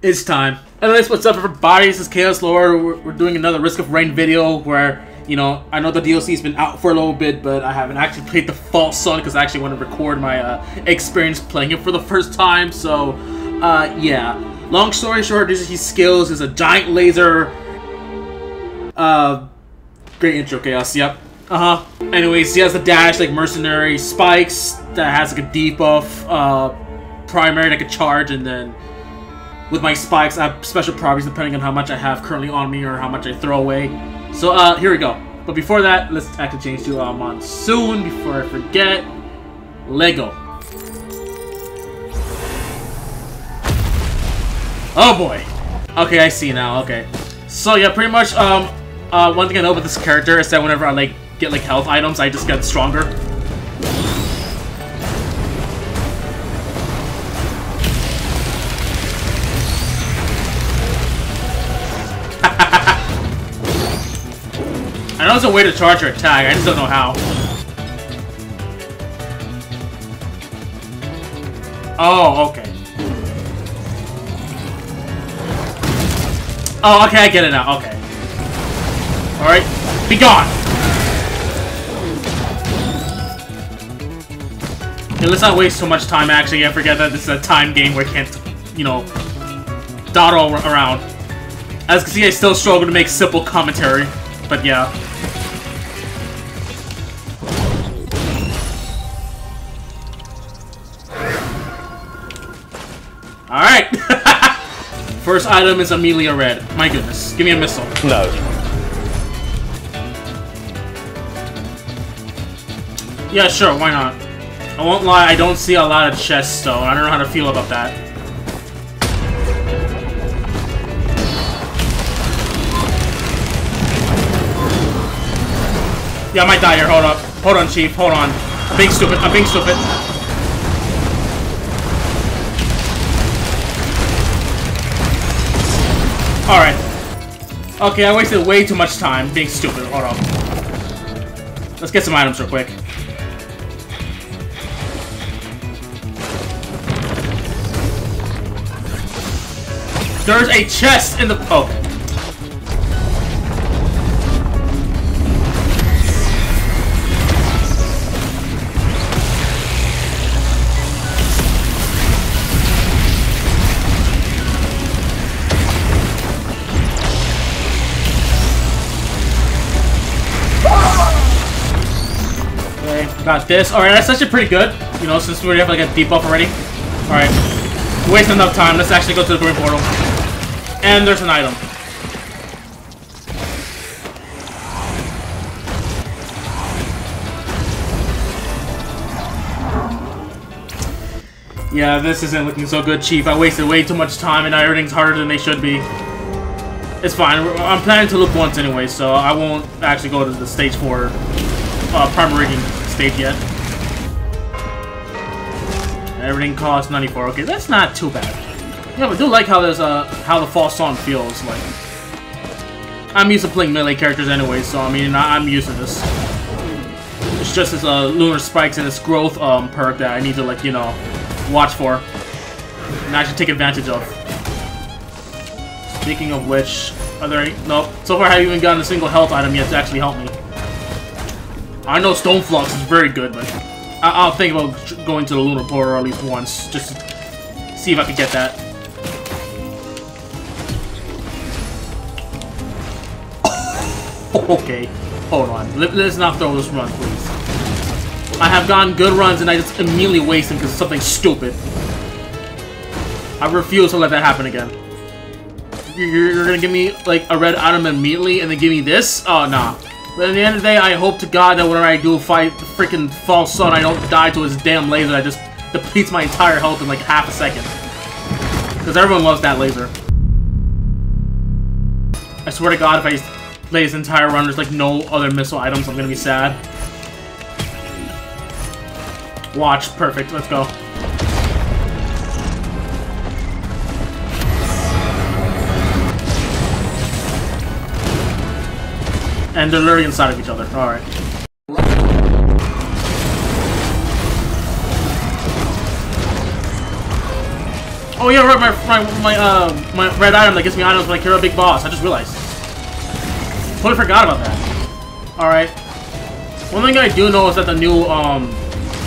It's time. Anyways, what's up everybody? This is Chaos Lord. We're, we're doing another Risk of Rain video where, you know, I know the DLC's been out for a little bit, but I haven't actually played the False Son because I actually want to record my uh, experience playing it for the first time. So, uh, yeah. Long story short, this is his skills is a giant laser. Uh, great intro, Chaos. Yep. Uh huh. Anyways, he has the dash like mercenary spikes that has like a debuff, uh, primary like a charge, and then with my spikes, I have special properties depending on how much I have currently on me or how much I throw away. So, uh, here we go. But before that, let's actually change to uh, Monsoon before I forget. Lego. Oh boy. Okay, I see now. Okay. So yeah, pretty much. Um, uh, one thing I know about this character is that whenever I like get like health items, I just get stronger. There's a way to charge your attack, I just don't know how. Oh, okay. Oh, okay, I get it now, okay. Alright, be gone! Okay, let's not waste so much time, actually. I forget that this is a time game where I can't, you know, dawdle around. As you can see, I still struggle to make simple commentary, but yeah. Alright! First item is Amelia Red. My goodness. Give me a missile. No. Yeah, sure, why not? I won't lie, I don't see a lot of chests, though. I don't know how to feel about that. Yeah, I might die here. Hold up. Hold on, Chief. Hold on. I'm being stupid. I'm being stupid. Alright. Okay, I wasted way too much time being stupid. Hold on. Let's get some items real quick. There's a chest in the... Oh. Got this. Alright, that's actually pretty good. You know, since we already have like a debuff already. Alright. Wasting enough time. Let's actually go to the green portal. And there's an item. Yeah, this isn't looking so good, Chief. I wasted way too much time and everything's harder than they should be. It's fine. I'm planning to look once anyway, so I won't actually go to the stage 4 uh, primary rigging stage yet. Everything costs 94. Okay, that's not too bad. Yeah, but I do like how there's uh how the false son feels like. I'm used to playing melee characters anyway, so I mean I, am used to this. It's just this uh lunar spikes and this growth um perk that I need to like you know watch for and actually take advantage of. Speaking of which, are there any? Nope. So far, I haven't even gotten a single health item yet to actually help me. I know Stone Flux is very good, but I will think about going to the Lunar Portal at least once, just to see if I can get that. okay, hold on. Let, us not throw this run, please. I have gotten good runs and I just immediately waste them because of something stupid. I refuse to let that happen again. You're, you're gonna give me, like, a red item immediately and then give me this? Oh, nah. But at the end of the day, I hope to God that whenever I do fight the freaking false son, I don't die to his damn laser that just depletes my entire health in like half a second. Because everyone loves that laser. I swear to God, if I play this entire run, there's like no other missile items, I'm gonna be sad. Watch, perfect, let's go. And they're literally inside of each other. Alright. Oh yeah, right, my, my, my, uh, my red item that gives me items when I kill a big boss. I just realized. Totally forgot about that. Alright. One thing I do know is that the new, um,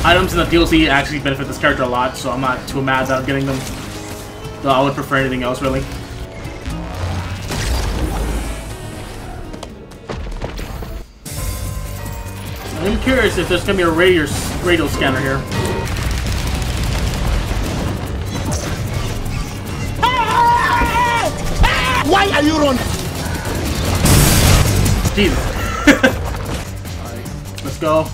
items in the DLC actually benefit this character a lot, so I'm not too mad that I'm getting them. Though I would prefer anything else, really. I'm curious if there's gonna be a radio, radio scanner here. Why are you running? Jesus. Alright, let's go.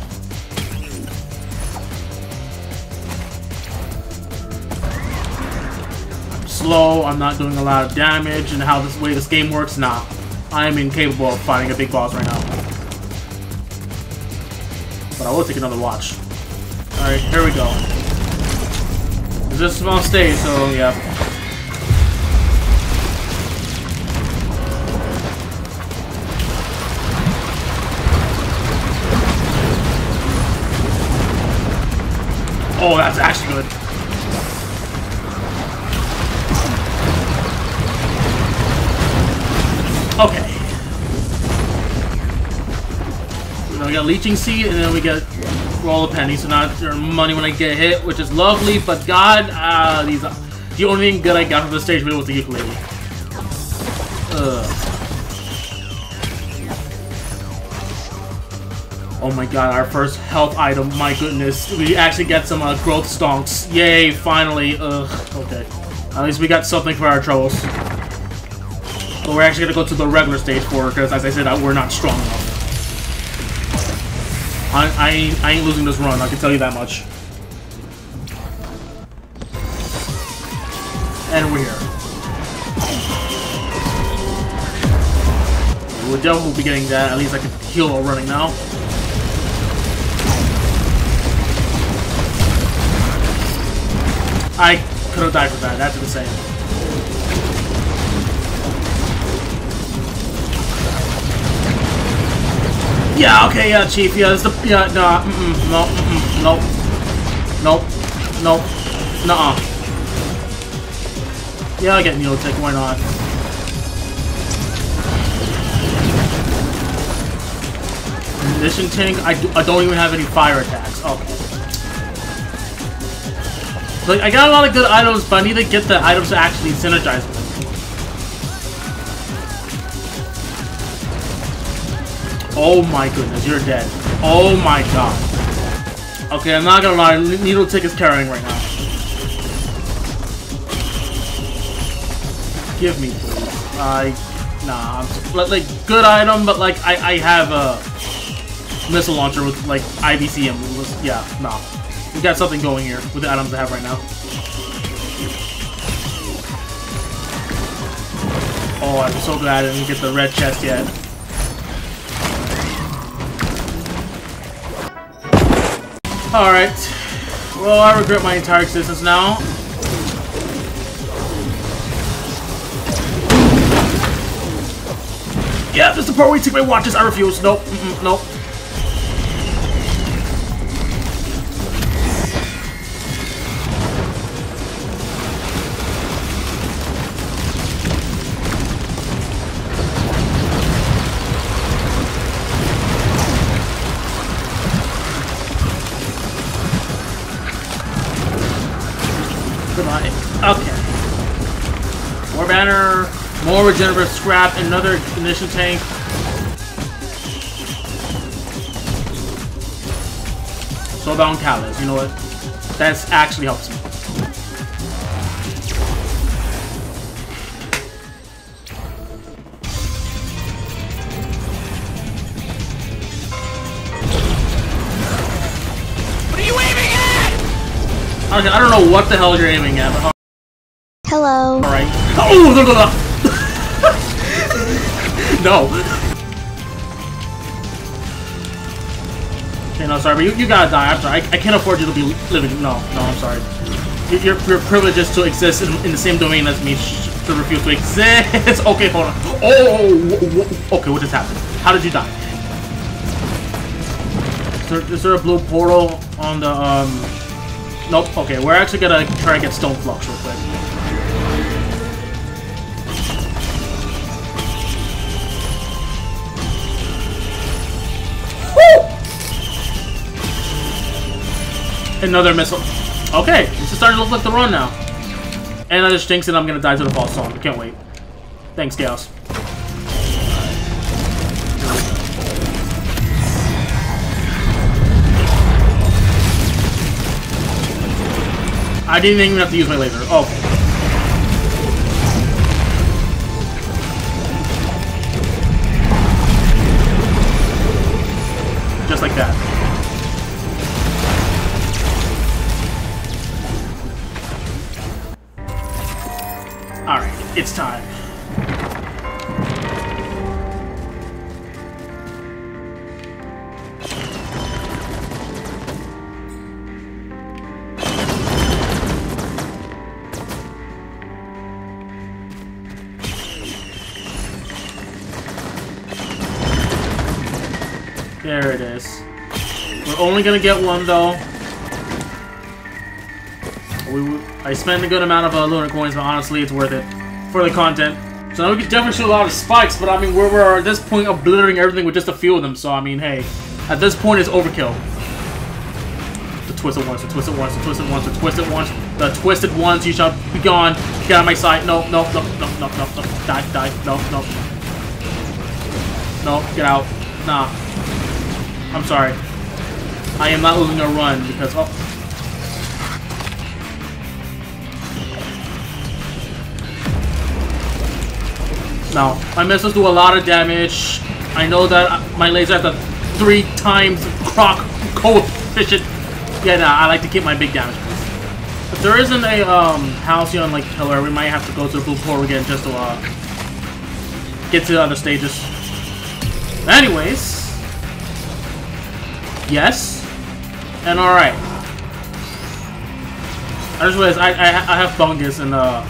I'm slow, I'm not doing a lot of damage, and how this way this game works, nah. I am incapable of fighting a big boss right now. But I will take another watch. Alright, here we go. It's just a small stage, so yeah. Oh, that's actually good. Got Leeching Seed, and then we get Roll of Pennies, so not your money when I get hit, which is lovely, but god, uh, these, the only thing good I got from the stage was the ukulele. Ugh. Oh my god, our first health item, my goodness. We actually get some uh, growth stonks. Yay, finally. Ugh, okay. At least we got something for our troubles. But we're actually gonna go to the regular stage for because as I said, we're not strong enough. I, I, ain't, I ain't losing this run, I can tell you that much. And we're here. We'll definitely be getting that, at least I can heal while running now. I could have died for that. That's insane. Yeah, okay, yeah, Chief, yeah, this the, yeah, no, mm -mm, no, mm -mm, nope, nope, nope, nuh-uh. Yeah, I get Neotech, why not? Ignition tank, I, do, I don't even have any fire attacks, okay. Like, I got a lot of good items, but I need to get the items to actually synergize Oh my goodness, you're dead. Oh my god. Okay, I'm not gonna lie, Needle Tick is carrying right now. Give me, please. I... Nah, I'm... Like, good item, but like, I, I have a... Missile launcher with, like, ICBM. Yeah, nah. We got something going here with the items I have right now. Oh, I'm so glad I didn't get the red chest yet. Alright. Well, I regret my entire existence now. Yeah, this is the part where you take my watches. I refuse. Nope. Mm -mm, nope. More banner, more regenerative scrap, another ignition tank. Soulbound Callus, you know what? That's actually helps me. What are you aiming at? Okay, I don't know what the hell you're aiming at, but Hello. alright. Oh, no, no, no! no. Okay, no, sorry, but you, you gotta die. I'm sorry. I, I can't afford you to be living. No, no, I'm sorry. Your, your, privilege is to exist in, in the same domain as me to refuse to exist. okay, hold on. Oh, wh- okay, what just happened? How did you die? Is there, is there a blue portal on the, um... Nope, okay, we're actually gonna try and get Stone Flux real quick. Another missile. Okay, this is starting to look like the run now. And I just jinx and I'm gonna die to the false son. I can't wait. Thanks, Chaos. I didn't even have to use my laser. Okay. It's time. There it is. We're only gonna get one though. We, I spent a good amount of uh, lunar coins, but honestly, it's worth it for the content. So now we can definitely shoot a lot of spikes, but I mean, we're, we're at this point obliterating everything with just a few of them. So I mean, hey, at this point, it's overkill. The twisted once, the twisted once, the twisted once, the twisted once, the twisted ones. You shall be gone. Get out of my sight. No, no, no, no, no, no, no. Die, die. No, no. No, get out. Nah. I'm sorry. I am not losing a run because oh. No, my missiles do a lot of damage. I know that my laser has a three times proc coefficient. Yeah, nah, I like to keep my big damage. If there isn't a um, Halcyon like pillar, we might have to go to the blue portal again just to uh, get to the other stages. Anyways, Yes. And alright. I just realized I, I, I have fungus in uh,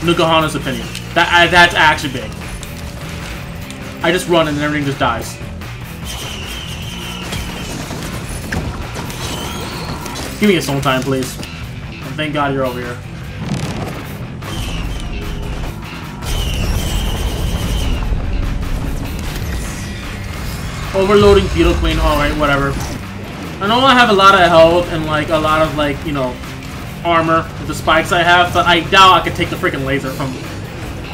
Nkuhana's opinion. That I, That's actually big. I just run and then everything just dies. Give me a soul time, please. And thank God you're over here. Overloading Beetle Queen, alright, whatever. I know I have a lot of health and like a lot of like, you know, armor with the spikes I have, but I doubt I could take the freaking laser from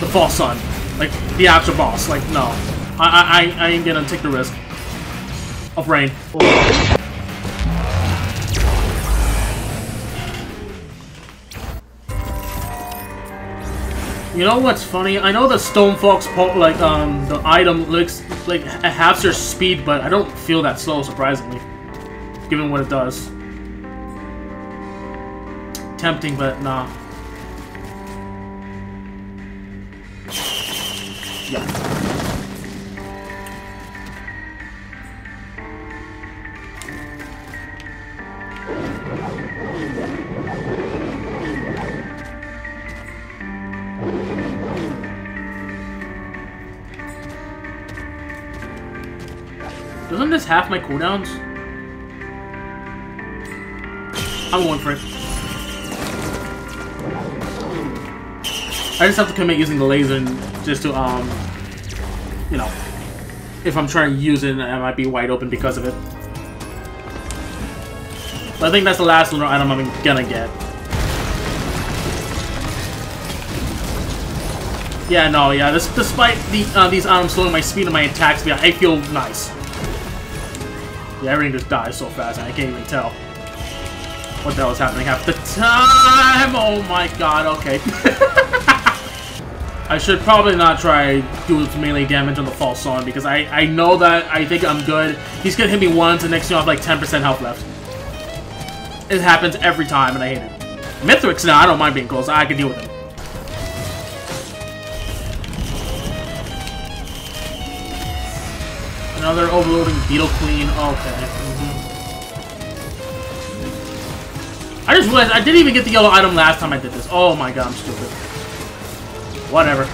the False Son. Like, the actual boss. Like, no. I, I, I ain't gonna take the risk of rain. You know what's funny? I know the Stone Flux, like, um, the item looks like halves your speed, but I don't feel that slow, surprisingly given what it does. Tempting, but nah. Yeah. Half my cooldowns? I'm going for it. I just have to commit using the laser just to, um, you know, if I'm trying to use it, I might be wide open because of it. But I think that's the last lunar item I'm gonna get. Yeah, no, yeah, this, despite the, uh, these items slowing my speed and my attack speed, I feel nice. Yeah, everything just dies so fast, and I can't even tell what the hell is happening half the time. Oh my god, okay. I should probably not try doing melee damage on the false son because I, I know that I think I'm good. He's gonna hit me once and next thing I have like 10% health left. It happens every time and I hate it. Mithrix now, I don't mind being close. I can deal with him. Another overloading Beetle Queen. Okay. Mm -hmm. I just realized I didn't even get the yellow item last time I did this. Oh my god, I'm stupid. Whatever.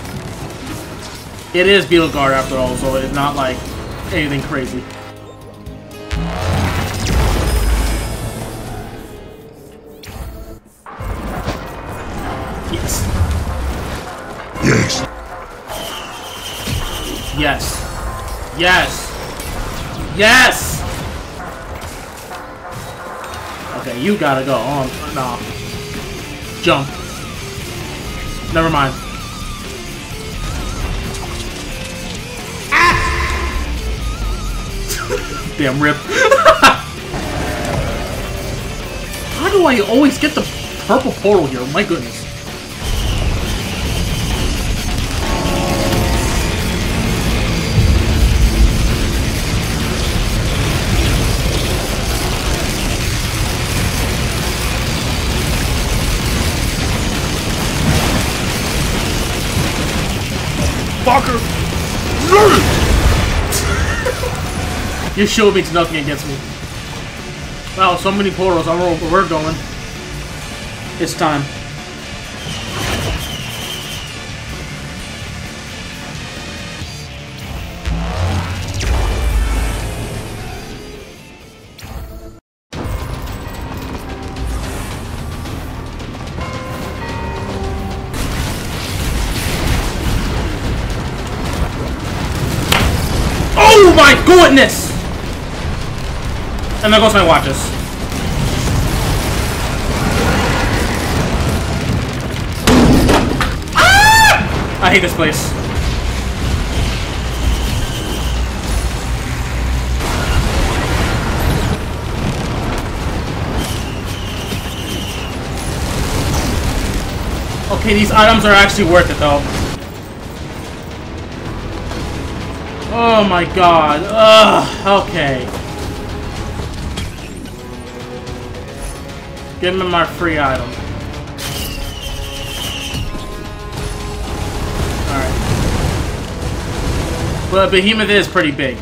It is Beetle Guard after all, so it's not like anything crazy. Yes. Yes. Yes. Yes. Yes! Okay, you gotta go. Oh, no. Jump. Never mind. Ah! Damn rip. How do I always get the purple portal here? My goodness. Your shield means nothing against me. Wow, so many portals. I don't know where we're going. It's time. And there goes my watches. Ah! I hate this place. Okay, these items are actually worth it though. Oh my god. Ugh, okay. Give me my free item. Alright. But Behemoth is pretty big.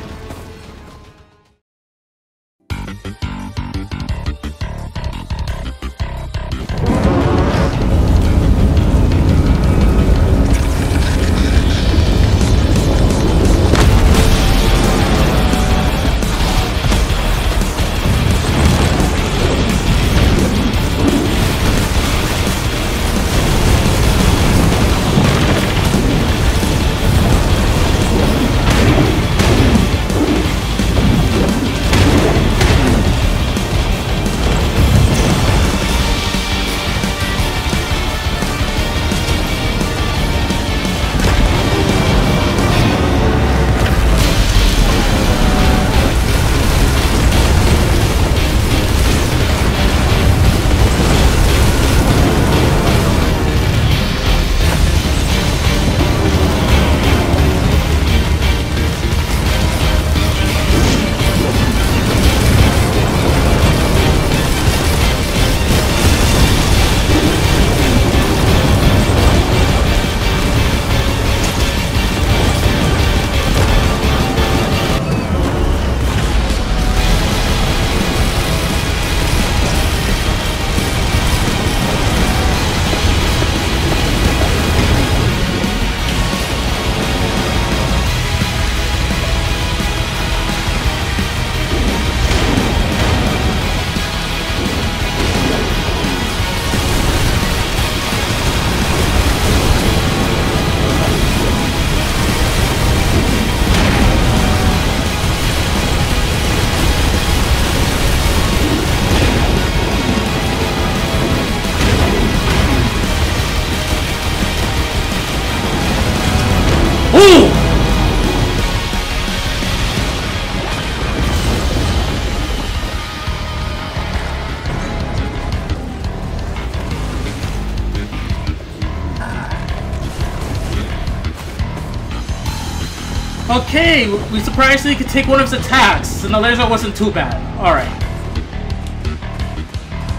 Okay, we surprisingly could take one of his attacks, and the laser wasn't too bad. Alright.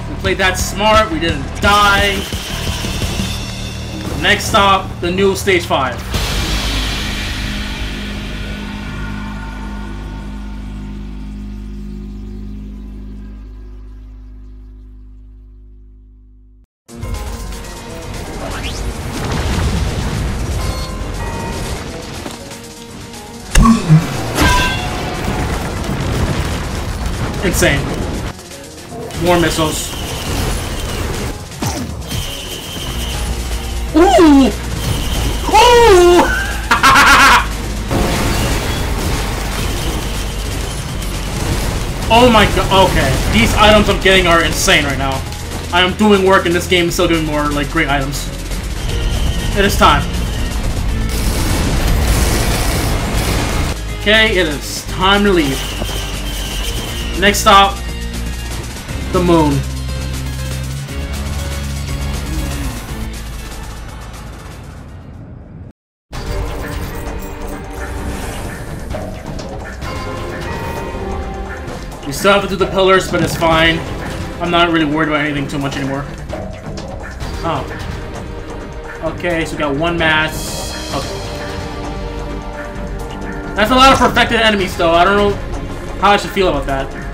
We played that smart, we didn't die. Next stop, the new stage 5. Insane. More missiles. Ooh! Ooh! oh my god. Okay. These items I'm getting are insane right now. I am doing work and this game still doing more, like, great items. It is time. Okay, it is time to leave. Next stop, the moon. We still have to do the pillars, but it's fine. I'm not really worried about anything too much anymore. Oh. Okay, so we got one mass. Okay. That's a lot of perfected enemies, though. I don't know how I should feel about that.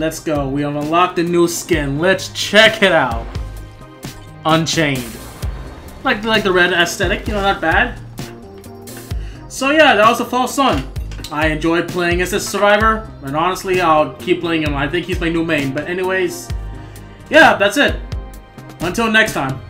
Let's go. We have unlocked a new skin. Let's check it out. Unchained. Like, like the red aesthetic, you know, not bad. So yeah, that was the False Son. I enjoyed playing as a survivor, and honestly, I'll keep playing him. I think he's my new main. But anyways, yeah, that's it. Until next time.